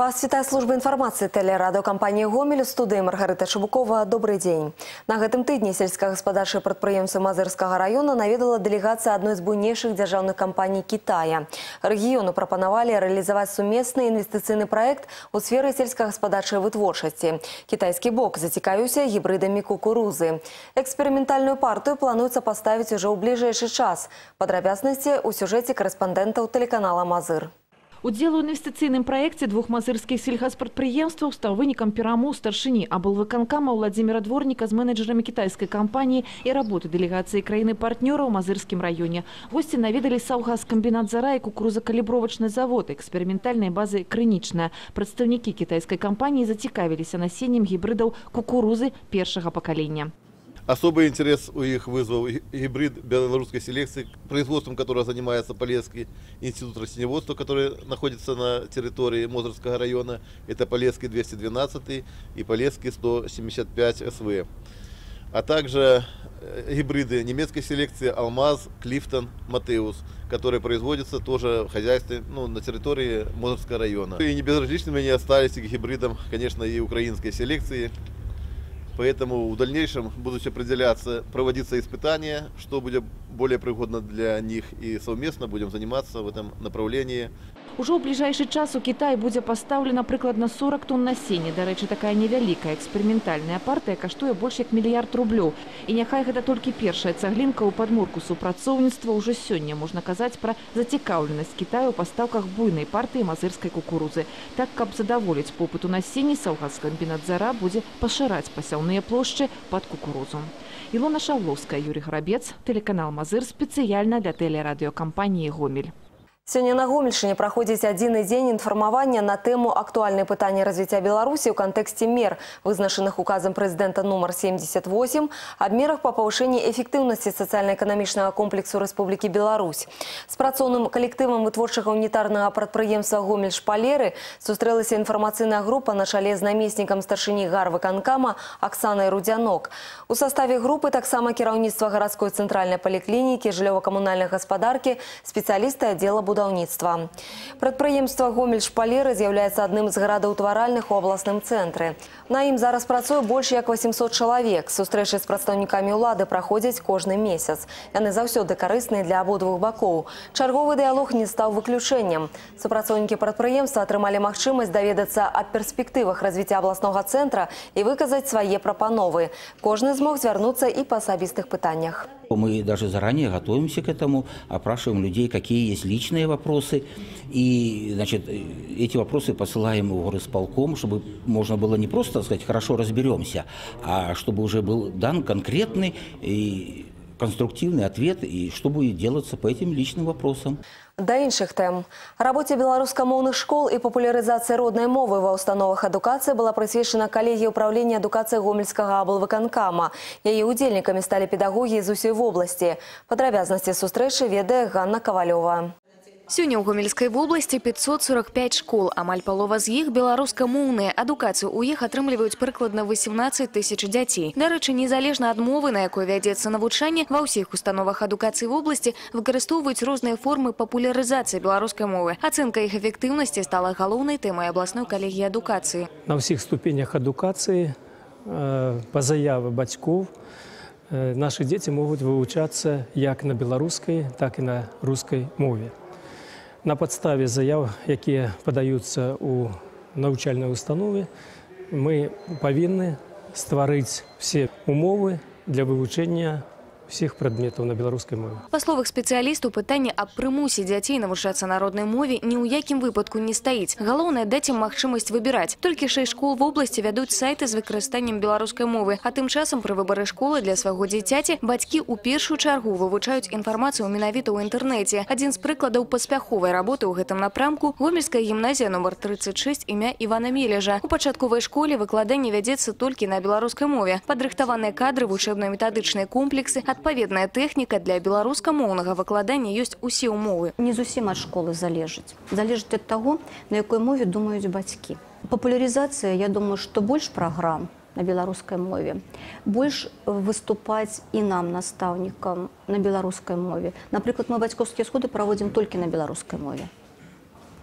Вас вітае служба інфармацыі тэлерадыокампаніі гомель у студыі Маргарыта Шабукова добрый дзень. На гэтым тыдні сельскагаспадарчае прадпрыемства Мазырскага района наведала дэлегацыя адной з буйнейшых дзяржаўных кампаній Китая. Рэгіёну прапанавалі рэалізаваць сумесны інвестыцыйны праект у сферы сельскагаспадарчай вытворчасці. Кітайскі бок зацікавіўся гібрыдамі кукурузы. Эксперыментальную партыю плануецца паставіць ужо ў бліжэйшы час. Падрабязнасці ў сюжэце карэспандэнтаў тэлеканала Мазыр. Удзел у інвестыцыйным праекце двух мазырскіх сельгаспрадпрыемстваў стаў вынікам перамоў старшыні аблвыканкама Владзіміра Дворніка з менеджерамі кітайскай кампаніі і работы дэлегацыі краіны партнёра ў мазырскім раёне. Госці наведалі саўгас-камбінат «Зара» і кукурузакалібровачны завод, эксперыментальнай базы «Крынічная». Прадстаўнікі кітайскай кампаніі зацікавіліся насеннем гібрыдаў кукурузы першага пакалення. Особый интерес у них вызвал гибрид белорусской селекции, производством которого занимается Полесский институт растениеводства, который находится на территории Мозырского района. Это Полесский 212 и Полесский 175 СВ. А также э, гибриды немецкой селекции Алмаз, Клифтон, Матеус, которые производятся тоже в хозяйстве ну, на территории Мозырского района. И не безразличными не остались к гибридам, конечно, и украинской селекции. Поэтому в дальнейшем будут определяться, проводиться испытания, что будет более пригодно для них, и совместно будем заниматься в этом направлении. Ужо ў бліжэйшы час у Кітай будзе пастаўлена прыкладна 40 тонн насення. Дарэчы, такая невялікая эксперыментальная партыя каштуе больш як мільярд рублёў. І няхай гэта толькі першая цаглінка ў падмурку супрацоўніцтва ўжо сёння можна казаць пра зацікаўленасць Кітаю ў пастаўках буйнай партыі мазырскай кукурузы. Так, каб задаволіць попыт у насенні, саўгаскамбінат «Зара» будзе пашыраць пасяўныя плошчы пад кукурузу. Илона Шавловская, Юрий Храбец, телеканал «Мазыр» спецыяльна для тэлерадыёкампаніі «Гомель». Сёння на гомельшыне праходзіць адзіны дзень інфармавання на тэму актуальнай пытання развіцця Беларусі ў кантэксце мер, вызначаных указам прэзідэнта нумар 78 аб мерах па павышэнні эфектыўнасці сацыяльна-эканамічнага комплексу Рэспублікі Беларусь. З працоўным калектывам вытворчага унітарнага прадпрыемства гомель шпалеры сустрэлася інфармацыйная група на чале з намеснікам старшыні гарвыканкама Аксанай Рудзянок. У саставе групы таксама кіраўніцтва гарадской цэнтральнай паліклінікі, жыллёва-камунальнай гаспадаркі, спецыялісты аддзела будаўніцтва будаўніцтва. Прадпрыемства гомель-шпалеры з'яўляецца адным з гарадаўтваральных у абласным цэнтры. На ім зараз працуе больш як 800 чалавек. Сустрэчы з прадстаўнікамі ўлады праходзяць кожны месяц. Яны заўсёды карысныя для абодвух бакоў. Чарговы дыялог не стаў выключэннем. Супрацоўнікі прадпрыемства атрымалі магчымасць даведацца аб перспектывах развіцця абласнога цэнтра і выказаць свае прапановы. Кожны змог звярнуцца і па асабістых пытаннях. Мы даже заранее готовимся к этому, опрашиваем людей, какие есть личные вопросы. И значит, эти вопросы посылаем в горосполком, чтобы можно было не просто так сказать «хорошо разберемся», а чтобы уже был дан конкретный и конструктивный ответ, и что будет делаться по этим личным вопросам. Да іншых тэм. Рабоце беларускамоўных школ і папулярызацыі роднай мовы ва ўстановах адукацыі была прысвечана калегі ўправлення адукацыі гомельскага аблвыканкама. Яе удзельнікамі сталі педагогі з усёй вобласці. Падрабязнасці сустрэчы ведае Ганна Кавалёва. Сёння ў гомельскай вобласці 545 школ, амаль палова з іх беларускамоўныя. Адукацыю ў іх атрымліваюць прыкладна 18 тысяч дзяцей. Дарэчы, незалежна ад мовы, на якой вядзецца навучанне, ва ўсіх установах адукацыі вобласці выкарыстоўваюць розныя формы папулярызацыі беларускай мовы. Ацэнка іх эфектыўнасці стала галоўнай тэмай абласной калегіі адукацыі. На ўсіх ступенях адукацыі э, па заявы бацькоў э, нашы дзеці могуць вывучацца як на беларускай, так і на рускай мове. На падставе заяў, якія падаюцца ў навучальнай установе, мы павінны стварыць все умовы для вывучэння всех предметов на беларускай мове. Па словах спецыялістаў пытанне аб прымусе дзяцей навучацца народнай мове ні ў якім выпадку не стаіць. Галоўнае даць ім магчымасць выбіраць. Толькі шэсць школ в обласці вядуць сайты з выкарыстаннем беларускай мовы, а тым часам пры выбары школы для свайго дзіцяці бацькі ў першую чаргу вывучаюць інфармацыю менавіта ў інтэрнэце. Адзін з прыкладаў паспяховай работы ў гэтым напрамку гомельская гімназія нумар 36 імя Івана Мележа. У пачатковай школе выкладанне вядзецца толькі на беларускай мове. Падрыхтаваныя кадры вучэбна-метадычныя комплексы ад адпаведная тэхніка для беларускамоўнага выкладання ёсць усе ўмовы. Не зусім ад школы залежыць. Залежыць ад таго, на якой мове думаюць бацькі. Папулярызацыя, я думаю, што больш праграм на беларускай мове. Больш выступаць і нам настаўнікам на беларускай мове. Напрыклад, мы бацькоўскія сходы праводзім толькі на беларускай мове.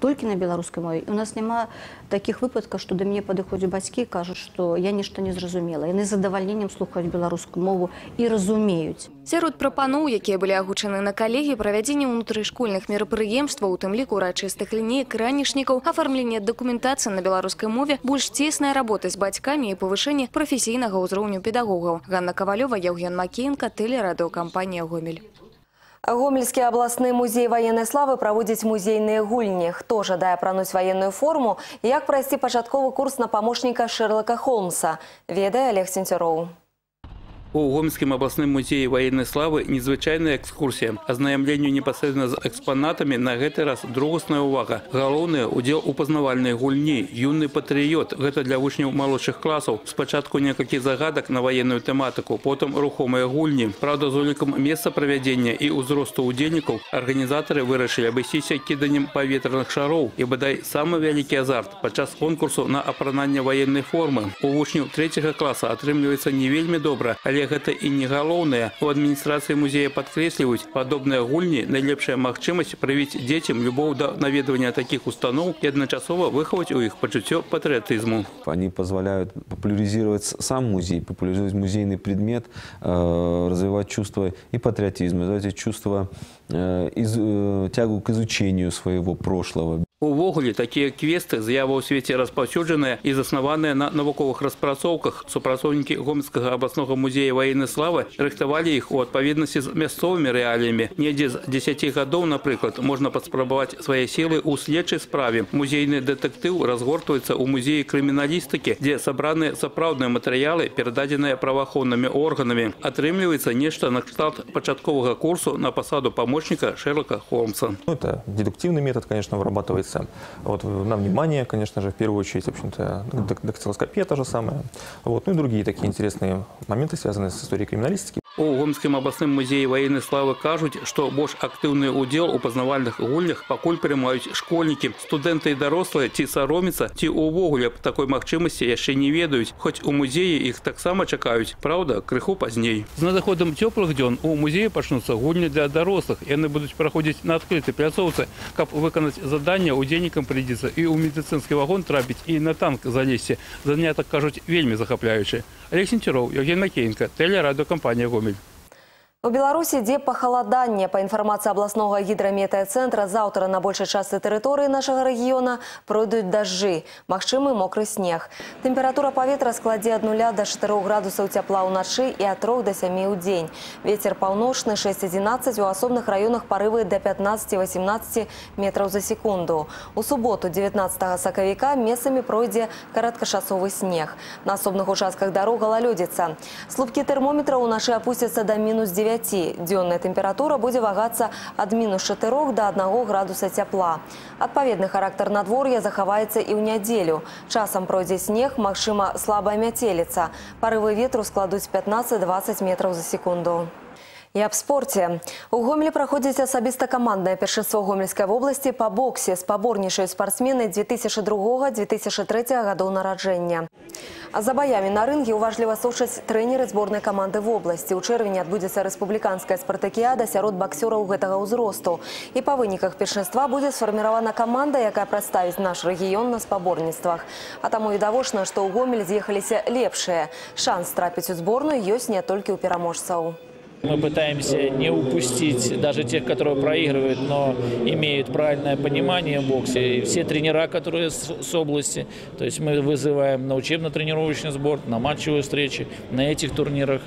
толькі на беларускай мове у нас няма такіх выпадкаў што да мяне падыходзяць бацькі і кажуць што я нешта не зразумела яны з задавальненнем слухаюць беларускую мову і разумеюць Сярод прапаноў, якія былі агучаны на калегі, правядзенне ўнутрышкольных мерапрыемстваў, у тым ліку урачыстых лінеек ранішнікаў, афармленне дакументацыі на беларускай мове, больш цесная работа з бацькамі і павышэнне прафесійнага ўзроўню педагогаў. Ганна Кавалёва, Яўген Макеенка, тэлерадыокампанія «Гомель». Гомельскі абласны музей военной славы праводзіць музейныя гульні. Хто жадае апрануць военную форму і як прайсці пачатковы курс на памочніка Шерлока Холмса, ведае Олег Сенцюроў. У Гомельскім абласным музеі ваеннай славы незвычайная экскурсія. Азнайамленню непасрэдна з экспанатамі на гэты раз другасная ўвага. Галоўны удзел у пазнавальнай гульні, юны патрыёт. Гэта для вучняў малодшых класаў. Спачатку некалькі загадак на ваенную тэматыку, потым рухомыя гульні. Праўда, з улікам месца правядзення і ўзросту удзельнікаў арганізатары вырашылі абысціся кіданнем паветраных шароў і бадай самы вялікі азарт падчас конкурсу на апрананне ваеннай формы. У вучняў трэцяга класа атрымліваецца не вельмі добра, але гэта і не галоўнае. У адміністрацыі музея падкрэсліваюць, падобныя гульні найлепшая магчымасць правіць дзецям любоў да наведвання такіх устаноў і адначасова выхаваць у іх пачуццё патрыятызму. Они позволяют популяризировать сам музей, популяризировать музейный предмет, э, развивать чувство и патриотизма, развивать чувство, э, из, э, тягу к изучению своего прошлого. Увогуле, такія квесты з'ява ў свеце распаўсюджаныя і заснаваныя на навуковых распрацоўках. Супрацоўнікі гомельскага абласнога музея ваеннай славы рыхтавалі іх у адпаведнасці з мясцовымі рэаліямі. Недзе з 10 гадоў, напрыклад, можна паспрабаваць свае сілы ў следчай справе. Музейны дэтэктыў разгортваецца ў музеі крыміналістыкі, дзе сабраны сапраўдныя матэрыялы, перададзеныя праваахоўнымі органамі. Атрымліваецца нешта на кшталт пачатковага курсу на пасаду памочніка Шерлока Холмса. Ну, это дедуктивный метод, конечно, вырабатывается. Вот на внимание, конечно же, в первую очередь, в общем-то, дак- дактилоскопия та же самая. Вот, ну и другие такие интересные моменты, связанные с историей криминалистики. У гомскім абласным музеі ваеннай славы кажуць, што больш актыўны ўдзел у пазнавальных гульнях пакуль прымаюць школьнікі. Студэнты і дарослыя ці сароміцца, ці ўвогуле б такой магчымасці яшчэ не ведаюць, хоць у музеі іх таксама чакаюць, праўда, крыху пазней. З надыходам цёплых дзён у музеі пачнуцца гульні для дарослых. Яны будуць праходзіць на адкрытай пляцоўцы, каб выканаць заданне удзельнікам прыйдзецца і ў медыцынскі вагон трапіць і на танк залезці. Занятак кажуць вельмі захапляючы. Олег Сенцюроў, Евген Макеенко, тэлерадыокампанія «Гомель». family. У Беларусі ідзе пахаладанне. Па інфармацыі абласнога гідраметэцэнтра, заўтра на большай частцы тэрыторыі нашага рэгіёна пройдуць дажджы, магчымы мокры снег. Тэмпература паветра складзе ад 0 да 4 градусаў цяпла ўначы і ад 3 да 7 ў дзень. Вецер паўночны 6-11, у асобных раёнах парывы да 15-18 метраў за секунду. У суботу 19 сакавіка месцамі пройдзе кароткачасовы снег. На асобных участках дарог галалёдзіца. Слупкі тэрмометраў уначы апусцяцца да мінус 9 9. Дзённая тэмпература будзе вагацца ад мінус 4 да 1 градуса цяпла. Адпаведны характар надвор'я захаваецца і ў нядзелю. Часам пройдзе снег, магчыма слабая мяцеліца. Парывы ветру складуць 15-20 метраў за секунду. І аб спорце. У Гомелі праходзіць асабіста каманднае першынство гомельскай вобласці па боксе. Спаборнічаюць спартсмены 2002-2003 гадоў нараджэння. А за баямі на рынге уважліва сушаць трэнеры зборнай каманды вобласці. У чэрвені адбудзецца рэспубліканская спартакіяда сярод баксёраў гэтага ўзросту. І па выніках першынства будзе сфарміравана каманда, якая прадставіць наш рэгіён на спаборніцтвах. А таму відавочна, што ў Гомель з'ехаліся лепшыя. Шанс трапіць у зборную ёсць не толькі ў пераможцаў. Мы пытаемся не упустить даже тех, которые проигрывают, но имеют правильное понимание в боксе. И все тренера, которые с, с области, то есть мы вызываем на учебно-тренировочный сбор, на матчевые встречи, на этих турнирах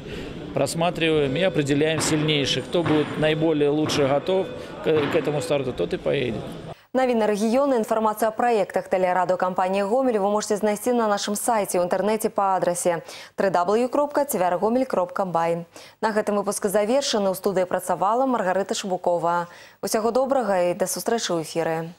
просматриваем и определяем сильнейших. Кто будет наиболее лучше готов к, к этому старту, тот и поедет. Навіны рэгіёны, інфармацыя о праектах тэлерадыокампаніі «Гомель» вы можете знайсці на нашым сайце ў інтэрнэце па адрасе www.tvrgomель.by. На гэтым выпуск завершаны. У студыі працавала Маргарыта Шабукова. Усяго добрага і да сустрэчы ў эфіры.